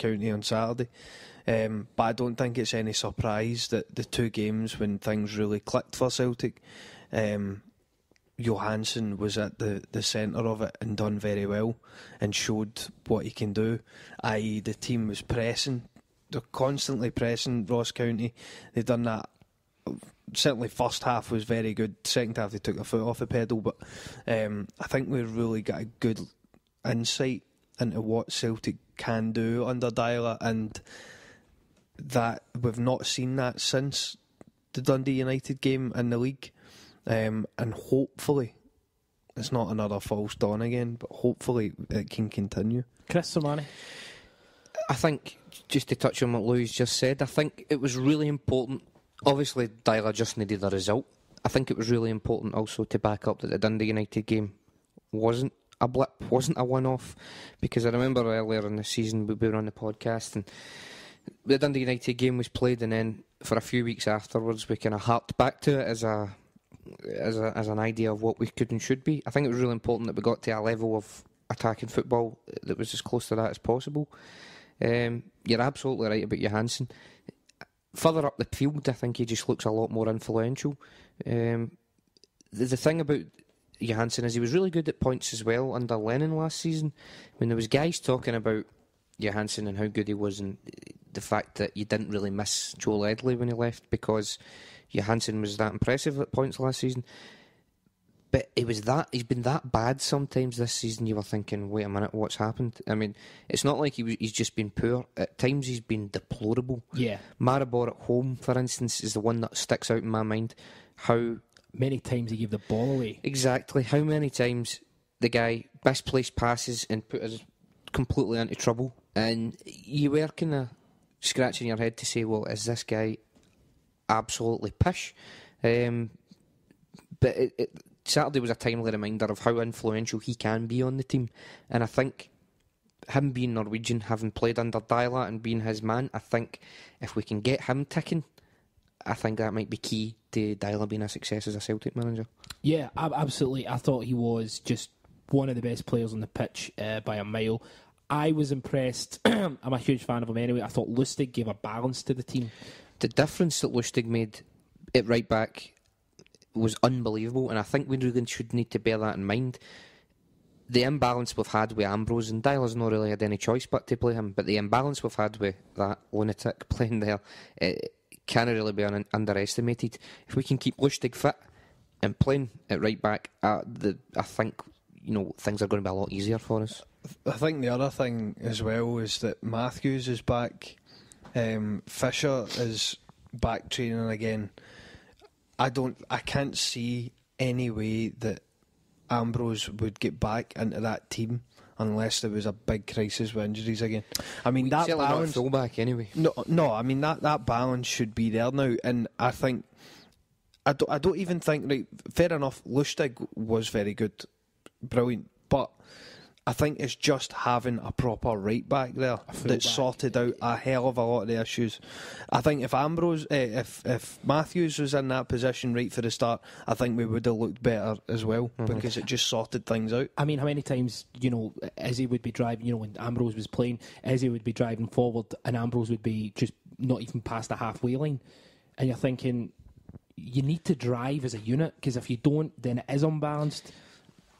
County on Saturday. Um, but I don't think it's any surprise that the two games when things really clicked for Celtic, um, Johansen was at the, the centre of it and done very well and showed what he can do. I.e., the team was pressing, they're constantly pressing Ross County. They've done that. Certainly, first half was very good. Second half, they took their foot off the pedal. But um, I think we've really got a good insight into what Celtic can do under Deila, and that we've not seen that since the Dundee United game in the league. Um, and hopefully, it's not another false dawn again, but hopefully it can continue. Chris Sermanni. I think, just to touch on what Louis just said, I think it was really important. Obviously, Deila just needed a result. I think it was really important also to back up that the Dundee United game wasn't a blip, wasn't a one off. Because I remember earlier in the season we were on the podcast and the Dundee United game was played, and then for a few weeks afterwards we kind of harped back to it as a as, a, as an idea of what we could and should be. I think it was really important that we got to a level of attacking football that was as close to that as possible. Um, you're absolutely right about Johansen. Further up the field, I think he just looks a lot more influential. Um, the, the thing about Johansen is he was really good at points as well under Lennon last season. When there was guys talking about Johansen and how good he was, and the fact that you didn't really miss Joe Ledley when he left because Johansen was that impressive at points last season. But it was that he's been that bad sometimes this season. You were thinking, wait a minute, what's happened? I mean, it's not like he he's just been poor. At times, he's been deplorable. Yeah. Maribor at home, for instance, is the one that sticks out in my mind. How many times he gave the ball away? Exactly. How many times the guy best misplaced passes and put us completely into trouble, and you were kind of scratching your head to say, well, is this guy absolutely pish? Um, but it, it, Saturday was a timely reminder of how influential he can be on the team, and I think him being Norwegian, having played under Deila and being his man, I think if we can get him ticking, I think that might be key to Deila being a success as a Celtic manager. Yeah, absolutely. I thought he was just one of the best players on the pitch uh, by a mile. I was impressed. I'm a huge fan of him anyway. I thought Lustig gave a balance to the team. The difference that Lustig made at right back was unbelievable, and I think we really should need to bear that in mind. The imbalance we've had with Ambrose and Deila's not really had any choice but to play him, but the imbalance we've had with that lunatic playing there it can't really be un- underestimated. If we can keep Lustig fit and playing at right back, uh, the, I think you know things are going to be a lot easier for us. I think the other thing as well is that Matthews is back, um, Fisher is back training again. I don't. I can't see any way that Ambrose would get back into that team unless there was a big crisis with injuries again. I mean that balance. Not fullback anyway. No, no. I mean that that balance should be there now, and I think. I don't, I don't even think right. Fair enough. Lustig was very good, brilliant, but I think it's just having a proper right back there that back. sorted out a hell of a lot of the issues. I think if Ambrose, eh, if if Matthews was in that position right for the start, I think we would have looked better as well mm-hmm. because it just sorted things out. I mean, how many times you know Izzy would be driving, you know, when Ambrose was playing, Izzy would be driving forward and Ambrose would be just not even past the halfway line, and you're thinking you need to drive as a unit because if you don't, then it is unbalanced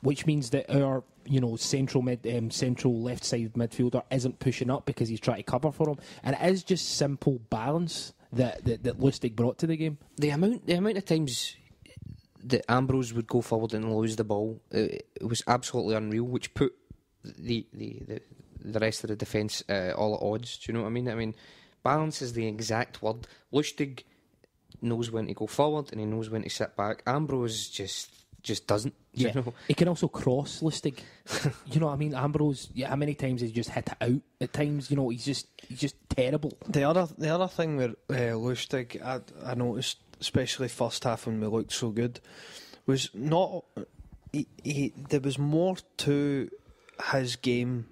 which means that our you know central mid um, central left side midfielder isn't pushing up because he's trying to cover for him, and it is just simple balance that that, that Lustig brought to the game. The amount the amount of times that Ambrose would go forward and lose the ball it, it was absolutely unreal, which put the the the, the rest of the defence uh, all at odds. Do you know what I mean? I mean, balance is the exact word. Lustig knows when to go forward and he knows when to sit back. Ambrose just just doesn't. Yeah, you know? he can also cross Lustig. you know what I mean? Ambrose. Yeah, how many times has he just hit it out? At times, you know, he's just he's just terrible. The other the other thing with uh, Lustig, I, I noticed, especially first half when we looked so good, was not. He, he, there was more to his game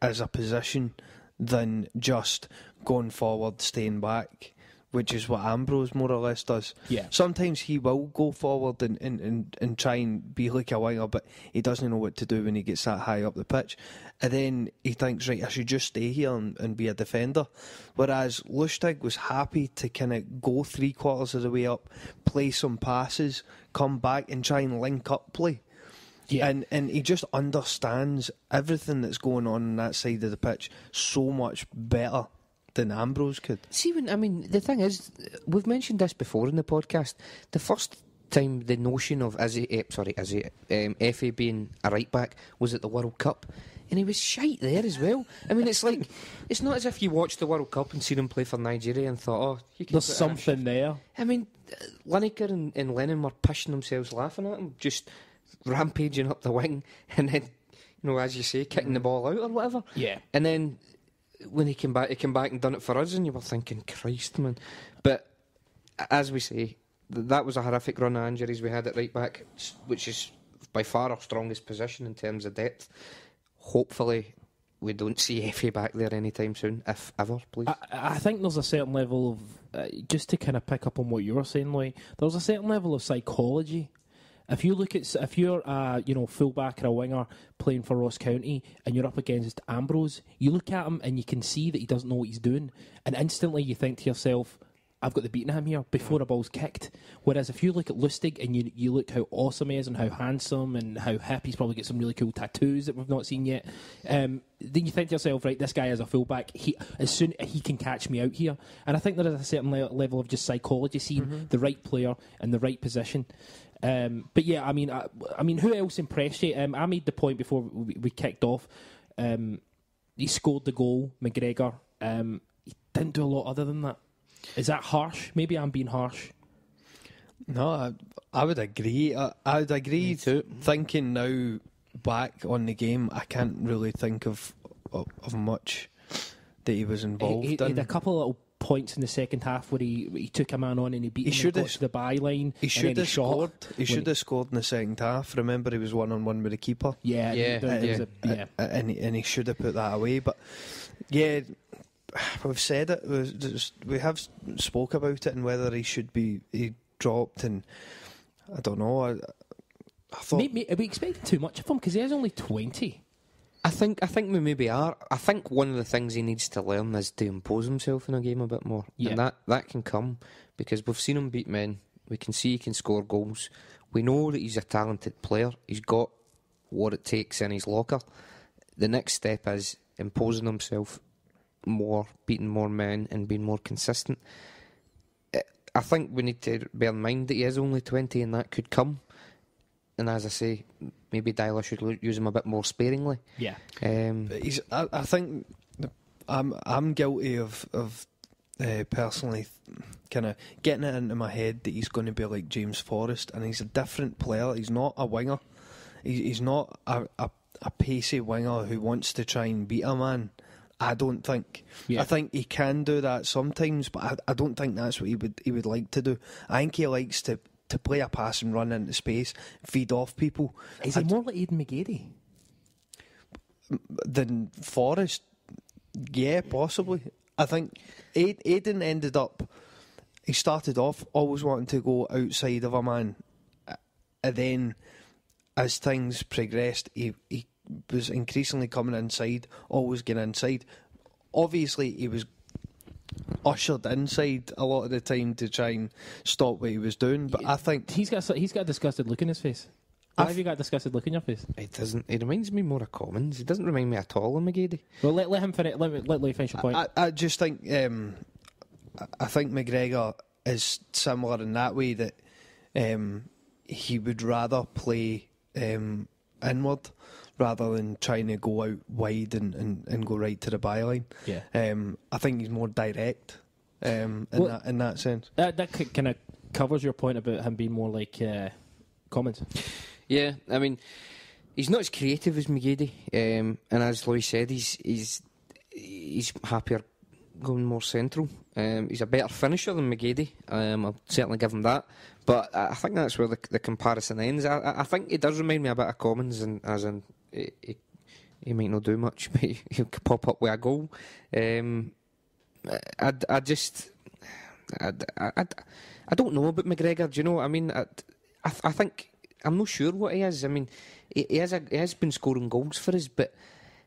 as a position than just going forward, staying back which is what Ambrose more or less does. Yeah. Sometimes he will go forward and, and, and, and try and be like a winger, but he doesn't know what to do when he gets that high up the pitch. And then he thinks, right, I should just stay here and, and be a defender. Whereas Lustig was happy to kind of go three quarters of the way up, play some passes, come back and try and link up play. Yeah. And and he just understands everything that's going on on that side of the pitch so much better than Ambrose could. See, when I mean, the thing is, we've mentioned this before in the podcast. The first time the notion of Izzy, eh, sorry, Izzy, um, Efe being a right back was at the World Cup, and he was shite there as well. I mean, it's like it's not as if you watched the World Cup and seen him play for Nigeria and thought, oh, you can There's put in something there. I mean, uh, Lineker and, and Lennon were pushing themselves, laughing at him, just rampaging up the wing, and then, you know, as you say, kicking the ball out or whatever. Yeah. And then when he came back, he came back and done it for us, and you were thinking, Christ, man. But as we say, th- that was a horrific run of injuries we had at right back, which is by far our strongest position in terms of depth. Hopefully, we don't see Efe back there anytime soon, if ever, please. I, I think there's a certain level of uh, just to kind of pick up on what you were saying, like there's a certain level of psychology. If you look at if you're a you know fullback or a winger playing for Ross County and you're up against Ambrose, you look at him and you can see that he doesn't know what he's doing, and instantly you think to yourself, "I've got the beating of him here before the ball's kicked." Whereas if you look at Lustig and you you look how awesome he is and how handsome and how hip he's probably got some really cool tattoos that we've not seen yet, um, then you think to yourself, right, this guy is a fullback. He as soon he can catch me out here, and I think there is a certain le- level of just psychology, seeing the right player in the right position. Um, but yeah, I mean, I, I mean, who else impressed you? Um, I made the point before we, we kicked off. Um, he scored the goal, McGregor. Um, he didn't do a lot other than that. Is that harsh? Maybe I'm being harsh. No, I, I would agree. I, I would agree. Me too. Thinking now back on the game, I can't really think of of, of much that he was involved he- he in. had a couple of little points in the second half where he he took a man on and he beat He him and got have- to the byline. he should have scored. He should have scored in the second half. Remember, he was one on one with the keeper. Yeah, Yeah, there- there was Uh, a- yeah. and he, and he should have put that away. But yeah, we've said it. We've just- We have spoke about it and whether he should be he dropped. And I don't know. I, I thought Maybe, are we expecting too much of him because he is only twenty? I think I think we maybe are. I think one of the things he needs to learn is to impose himself in a game a bit more, Yeah. and that that can come because we've seen him beat men. We can see he can score goals. We know that he's a talented player. He's got what it takes in his locker. The next step is imposing himself more, beating more men, and being more consistent. I think we need to bear in mind that he is only twenty, and that could come. And as I say, maybe Deila should lo- use him a bit more sparingly. Yeah, Um, he's. I, I think I'm. I'm guilty of of uh, personally kind of getting it into my head that he's going to be like James Forrest, and he's a different player. He's not a winger. He, he's not a, a a pacey winger who wants to try and beat a man. I don't think. Yeah. I think he can do that sometimes, but I, I don't think that's what he would he would like to do. I think he likes to. To play a pass and run into space, feed off people. is he more like Aidan McGeady? than Forrest. Yeah, possibly. I think Aid- Aiden ended up. He started off always wanting to go outside of a man, and then as things progressed, he he was increasingly coming inside, always getting inside. Obviously, he was ushered inside a lot of the time to try and stop what he was doing. But I think He's got he's got a disgusted look in his face. I Why have you got a disgusted look in your face? He doesn't. He reminds me more of Commons. It doesn't remind me at all of McGeady. Well, let, let him finish. Let, me- let Louis finish your point. I, I just think um, I- I think McGregor is similar in that way that um, he would rather play um, inward rather than trying to go out wide and, and, and go right to the byline. yeah, Um, I think he's more direct um, in Well- that in that sense. that that kind of covers your point about him being more like uh, Commons. Yeah, I mean, he's not as creative as McGeady, um, and as Louis said, he's he's he's happier going more central. Um, he's a better finisher than McGeady. Um, I'll certainly give him that. But I I think that's where the, the comparison ends. I, I- I think he does remind me a bit of Commons, and as in he, he, he might not do much, but he, he'll pop up with a goal. Um, I, I just I, I, I, I don't know about McGregor. Do you know what I mean? I, I, I think I'm not sure what he is. I mean, he, he has a, he has been scoring goals for us, but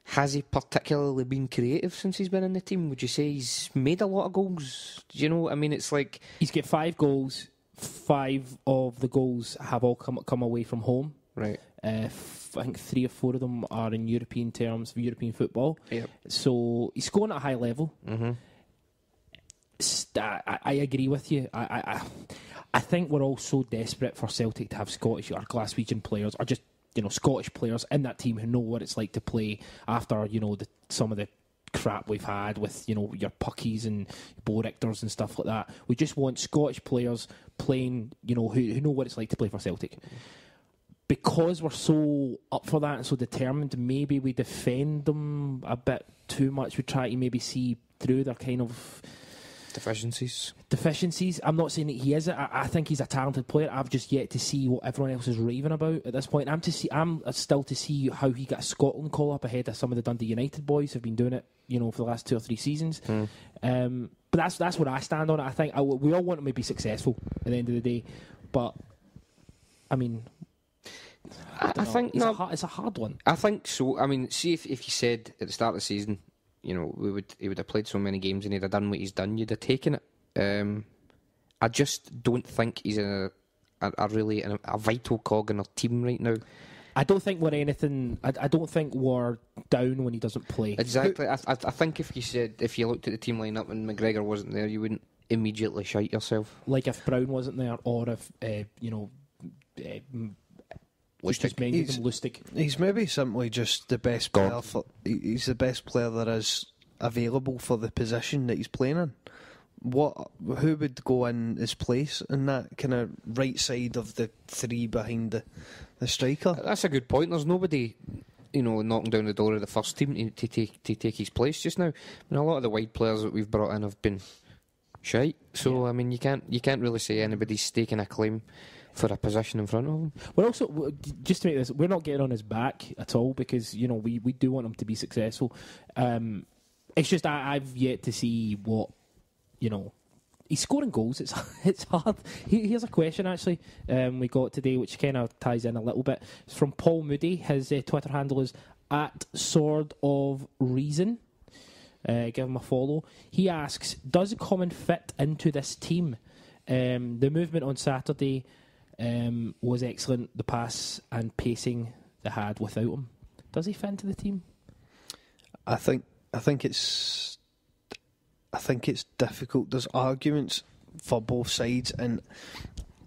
has he particularly been creative since he's been in the team? Would you say he's made a lot of goals? Do you know? I mean, it's like He's got five goals. Five of the goals have all come come away from home. right. Uh, f- I think three or four of them are in European terms, European football. Yep. So he's scoring at a high level. Mm-hmm. St- I, I agree with you. I, I, I- think we're all so desperate for Celtic to have Scottish or Glaswegian players, or just you know Scottish players in that team who know what it's like to play after you know the, some of the crap we've had with you know your Pukkis and Boerrigters and stuff like that. We just want Scottish players playing, you know, who, who know what it's like to play for Celtic. Because we're so up for that and so determined, maybe we defend them a bit too much. We try to maybe see through their kind of Deficiencies. deficiencies. I'm not saying that he is. it. I, I think he's a talented player. I've just yet to see what everyone else is raving about at this point. I'm to see. I'm still to see how he got a Scotland call up ahead of some of the Dundee United boys who've been doing it. You know, for the last two or three seasons. Um, but that's that's where I stand on it. I think I, we all want him to be successful at the end of the day. But I mean, I, I think it's, no, a hard, it's a hard one. I think so. I mean, see if if you said at the start of the season, you know, we would he would have played so many games and he'd have done what he's done, you'd have taken it. Um, I just don't think he's a a, a really a, a vital cog in our team right now. I don't think we're anything. I, I don't think we're down when he doesn't play. Exactly. I, I I think if you said if you looked at the team lineup and McGregor wasn't there, you wouldn't immediately shite yourself. like if Brown wasn't there, or if uh, you know, uh, m- just, just mentioned He's- him, Lustig. He's maybe simply just the best God. player for. He's the best player there is available for the position that he's playing in. What? Who would go in his place in that kind of right side of the three behind the the striker? That's a good point. There's nobody, you know, knocking down the door of the first team to, to take to take his place just now. I mean, a lot of the wide players that we've brought in have been shite. So I mean, you can't you can't really say anybody's staking a claim for a position in front of him. We're also just to make this, we're not getting on his back at all because you know we, we do want him to be successful. Um, it's just I, I've yet to see what you know. He's scoring goals. It's it's hard. Here's a question actually um, we got today, which kind of ties in a little bit. It's from Paul Moody. His uh, Twitter handle is at Sword of Reason. Uh, give him a follow. He asks, "Does Common fit into this team? Um, the movement on Saturday um, was excellent. The pass and pacing they had without him. Does he fit into the team? I think I think it's I think it's difficult. There's arguments for both sides, and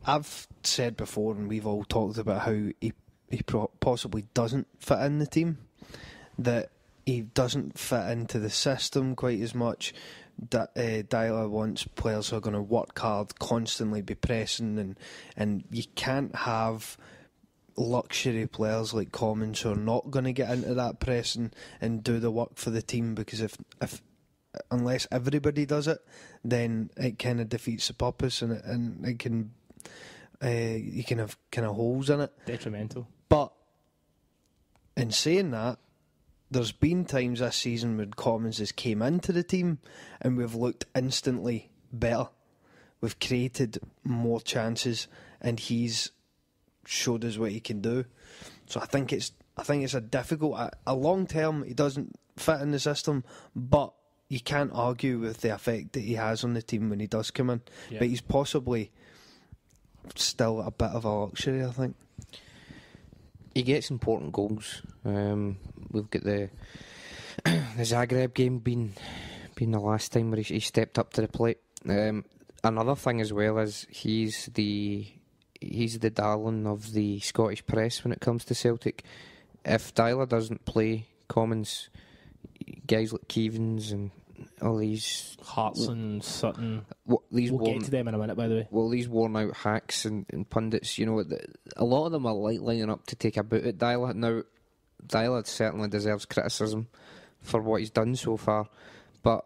I've said before, and we've all talked about how he he possibly doesn't fit in the team. That he doesn't fit into the system quite as much. That uh, Deila wants players who are going to work hard, constantly be pressing, and and you can't have luxury players like Commons who are not going to get into that pressing and do the work for the team because if if unless everybody does it, then it kind of defeats the purpose and it, and it can uh, you can have kind of holes in it. Detrimental. But in saying that, there's been times this season when Commons has came into the team and we've looked instantly better. We've created more chances and he's showed us what he can do. So I think it's I think it's a difficult a, a long term he doesn't fit in the system, but you can't argue with the effect that he has on the team when he does come in. Yeah. But he's possibly still a bit of a luxury, I think. He gets important goals. Um, we've got the the Zagreb game being being the last time where he, he stepped up to the plate. Um, another thing as well is he's the he's the darling of the Scottish press when it comes to Celtic. If Deila doesn't play Commons, guys like Keevins and all these Hartson, Sutton. what these We'll worn, get to them in a minute, by the way. well, these worn out hacks and, and pundits, you know, the, a lot of them are like lining up to take a boot at Deila. Now, Deila certainly deserves criticism for what he's done so far, but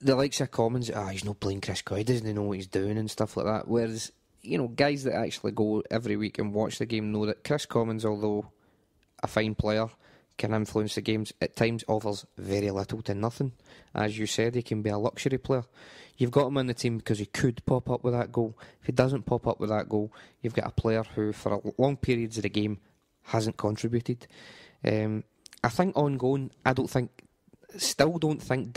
the likes of Commons, ah, he's not playing Chris Coy, doesn't he know what he's doing and stuff like that. Whereas, you know, guys that actually go every week and watch the game know that Chris Commons, although a fine player, can influence the games, at times offers very little to nothing. As you said, he can be a luxury player. You've got him in the team because he could pop up with that goal. If he doesn't pop up with that goal, you've got a player who, for long periods of the game, hasn't contributed. Um, I think ongoing, I don't think, still don't think